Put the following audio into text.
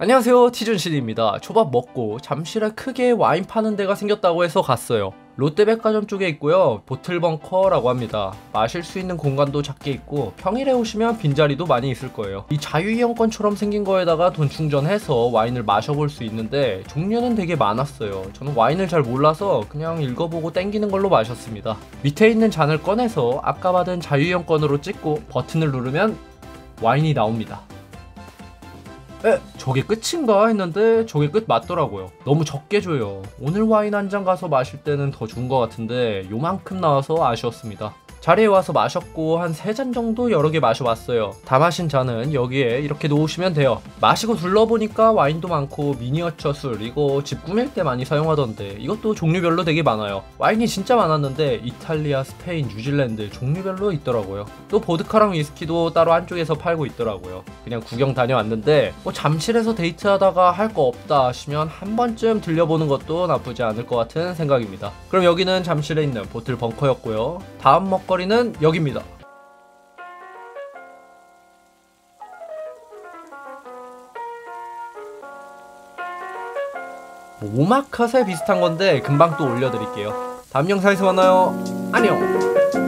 안녕하세요 티준신입니다. 초밥 먹고 잠실에 크게 와인 파는 데가 생겼다고 해서 갔어요. 롯데백화점 쪽에 있고요 보틀벙커라고 합니다. 마실 수 있는 공간도 작게 있고 평일에 오시면 빈자리도 많이 있을 거예요. 이 자유이용권처럼 생긴 거에다가 돈 충전해서 와인을 마셔볼 수 있는데 종류는 되게 많았어요. 저는 와인을 잘 몰라서 그냥 읽어보고 땡기는 걸로 마셨습니다. 밑에 있는 잔을 꺼내서 아까 받은 자유이용권으로 찍고 버튼을 누르면 와인이 나옵니다 에, 저게 끝인가 했는데 저게 끝 맞더라고요. 너무 적게 줘요. 오늘 와인 한 잔 가서 마실 때는 더 준 것 같은데 요만큼 나와서 아쉬웠습니다. 자리에 와서 마셨고 한세잔 정도 여러 개 마셔봤어요. 다 마신 잔은 여기에 이렇게 놓으시면 돼요. 마시고 둘러보니까 와인도 많고 미니어처 술 이거 집 꾸밀 때 많이 사용하던데 이것도 종류별로 되게 많아요. 와인이 진짜 많았는데 이탈리아, 스페인, 뉴질랜드 종류별로 있더라고요. 또 보드카랑 위스키도 따로 안쪽에서 팔고 있더라고요. 그냥 구경 다녀왔는데 뭐 잠실에서 데이트하다가 할 거 없다 하시면 한 번쯤 들려보는 것도 나쁘지 않을 것 같은 생각입니다. 그럼 여기는 잠실에 있는 보틀 벙커였고요. 다음 먹 거리는 여기입니다. 뭐 오마카세 비슷한 건데 금방 또 올려드릴게요. 다음 영상에서 만나요. 안녕.